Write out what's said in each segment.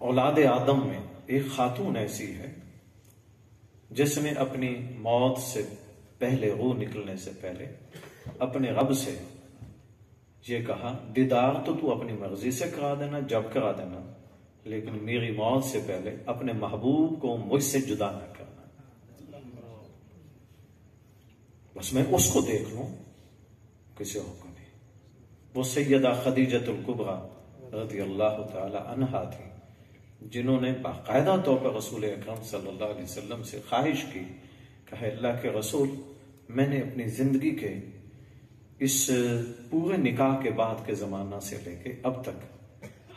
औलाद आदम में एक खातून ऐसी है, जिसने अपनी मौत से पहले रूह निकलने से पहले अपने रब से ये कहा, दीदार तो तू अपनी मर्ज़ी से करा देना, जब करा देना, लेकिन मेरी मौत से पहले अपने महबूब को मुझसे जुदा न करना। बस मैं उसको देख लू, किसी और को नहीं। वो सैयदा खदीजतुल कुबरा रज़ी अल्लाह तहा थी। जिन्होंने बाकायदा तौर पर रसूल अक्रम सल्लल्लाहु अलैहि वसल्लम से ख्वाहिश की, कहे, अल्लाह के रसूल, मैंने अपनी ज़िंदगी के इस पूरे निकाह के बाद के जमाना से लेके अब तक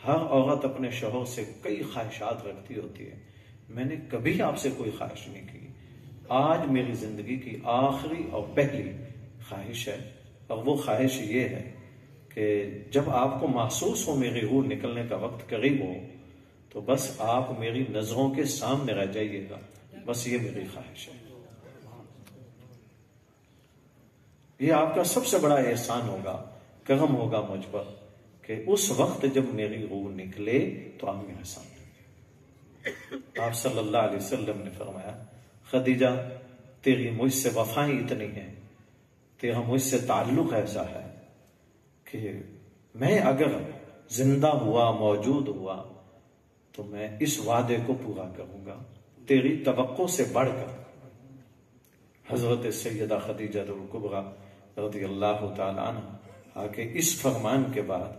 हर औरत अपने शोहर से कई ख्वाहिशात रखती होती है। मैंने कभी आपसे कोई ख्वाहिश नहीं की। आज मेरी ज़िंदगी की आखिरी और पहली ख्वाहिश है। और वो ख्वाहिश ये है कि जब आपको महसूस हो मेरी रूह निकलने का वक्त करीब हो तो बस आप मेरी नज़रों के सामने रह जाइएगा। बस ये मेरी ख्वाहिश है। ये आपका सबसे बड़ा एहसान होगा करम होगा मुझ पर कि उस वक्त जब मेरी रूह निकले तो आप मेरे सामने आप सल्लल्लाहु अलैहि वसल्लम ने फरमाया, खदीजा, तेरी मुझसे वफाएँ इतनी हैं, तेरा मुझसे ताल्लुक ऐसा है कि मैं अगर ज़िंदा हुआ, मौजूद हुआ तो मैं इस वादे को पूरा करूँगा। तेरी तवक्को से बढ़कर। हज़रत सैयदा खदीजा रदी अल्लाह आके इस फरमान के बाद,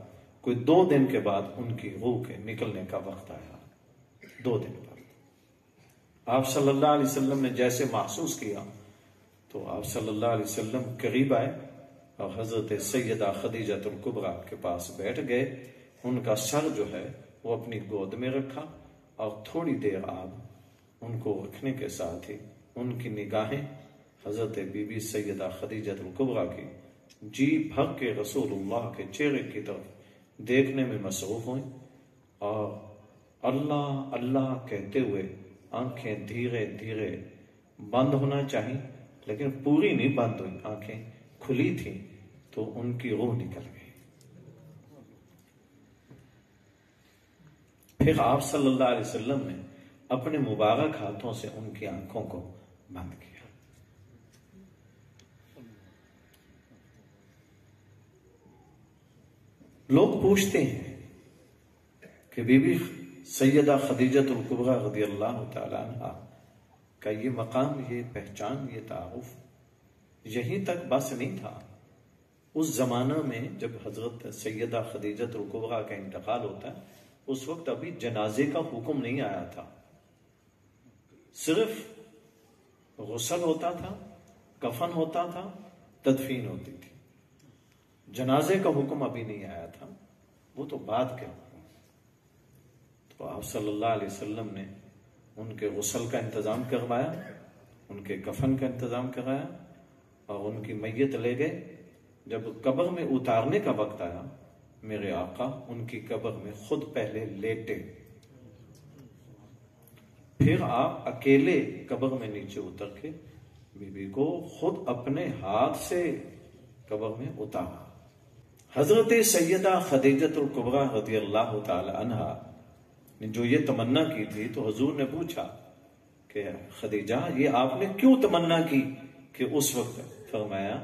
कोई दो दिन के बाद उनकी रूह के निकलने का वक्त आया। दो दिन बाद। आप सल्लल्लाहु अलैहि वसल्लम ने जैसे महसूस किया तो आप सल्लल्लाहु अलैहि वसल्लम करीब आए और हज़रत सैयदा खदीजा के पास बैठ गए। उनका सर जो है वो अपनी गोद में रखा और थोड़ी देर आप उनको रखने के साथ ही उनकी निगाहें हज़रत बीबी सैदा खदीजत कुबरा की जी भर के रसूलुल्लाह के चेहरे की तरफ़ देखने में मसरूफ हुई और अल्लाह अल्लाह कहते हुए आँखें धीरे धीरे बंद होना चाहिए, लेकिन पूरी नहीं बंद हुई, आँखें खुली थी तो उनकी रूह निकल गई। फिर आप सल्लल्लाहु अलैहि वसल्लम ने अपने मुबारक हाथों से उनकी आँखों को बंद किया। लोग पूछते हैं कि बीबी सैयदा खदीजत अल्लाह का ये मकाम, ये पहचान, ये तारुफ यहीं तक बस नहीं था। उस जमाना में जब हज़रत सैयदा खदीजत का इंतकाल होता है उस वक्त अभी जनाजे का हुक्म नहीं आया था। सिर्फ़ गुसल होता था, कफन होता था, तदफीन होती थी। जनाजे का हुक्म अभी नहीं आया था। वो तो बाद के हुक्म तो आप सल्लल्लाहु अलैहि वसल्लम ने उनके गुसल का इंतज़ाम करवाया, उनके कफन का इंतज़ाम कराया और उनकी मैयत ले गए। जब कब्र में उतारने का वक्त आया मेरे आका, उनकी कब्र में खुद पहले लेटे। फिर आप अकेले कब्र में नीचे उतर के बीबी को खुद अपने हाथ से कब्र में उतारा। हज़रत सैयदा खदीजतुल्कुबरा रदी अल्लाह तहा ने जो ये तमन्ना की थी तो हजूर ने पूछा कि, खदीजा, ये आपने क्यों तमन्ना की कि उस वक्त? फरमाया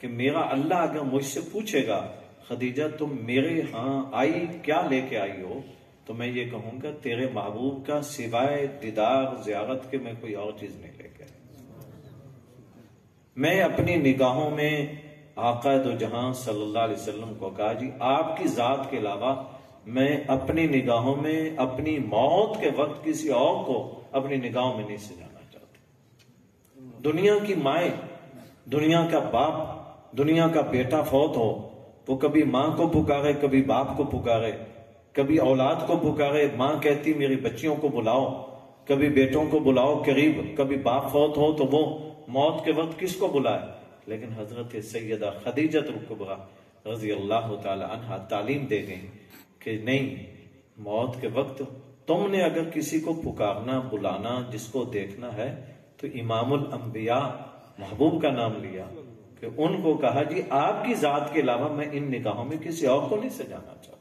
कि, मेरा अल्लाह अगर मुझसे पूछेगा खदीजा, तुम मेरे यहाँ आई, क्या लेके आई हो? तो मैं ये कहूँगा, तेरे महबूब का सिवाय दीदार, जियारत के मैं कोई और चीज़ नहीं लेके आई। मैं अपनी निगाहों में आकाद जहाँ सल्लल्लाहु अलैहि वसल्लम को कहा, जी, आपकी जात के अलावा मैं अपनी निगाहों में, अपनी मौत के वक्त किसी और को अपनी निगाहों में नहीं सजाना चाहती। दुनिया की माए, दुनिया का बाप, दुनिया का बेटा फौत हो वो कभी माँ को पुकारे, कभी बाप को पुकारे, कभी औलाद को पुकारे, माँ कहती, मेरी बच्चियों को बुलाओ, कभी बेटों को बुलाओ, करीब, कभी बाप फौत हो तो वो मौत के वक्त किसको बुलाए? लेकिन हज़रत सैदा खदीजत रुकबा रज़ी अल्लाह तहा तालीम दे गई कि नहीं, मौत के वक्त तुमने अगर किसी को पुकारना, बुलाना, जिसको देखना है तो इमामुल महबूब का नाम लिया। कि उनको कहा जी आपकी जात के अलावा मैं इन निकाहों में किसी और को नहीं सजाना चाहता।